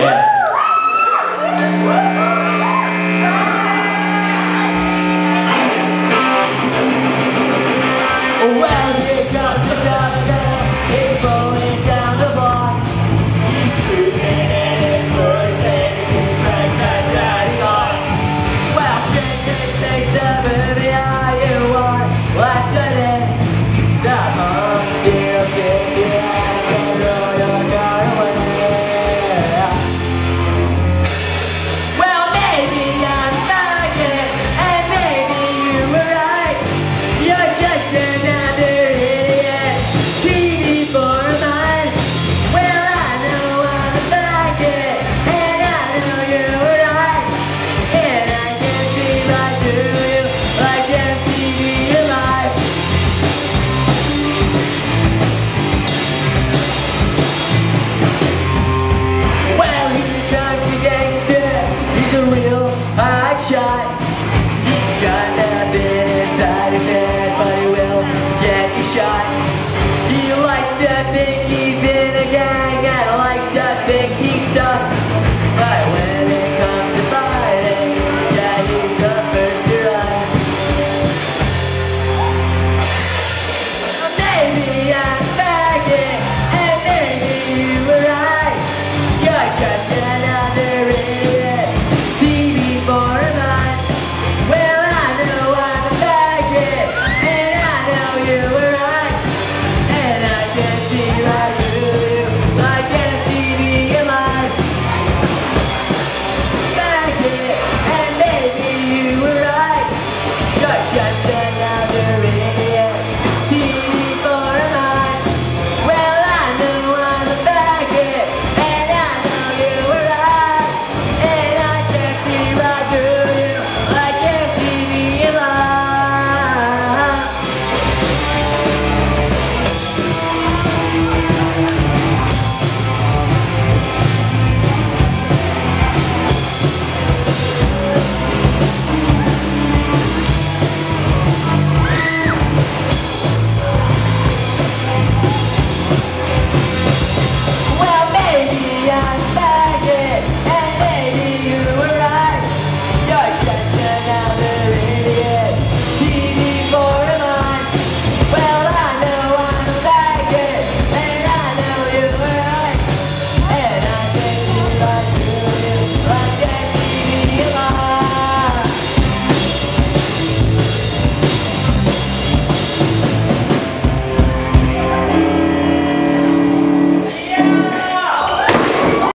Yeah. Just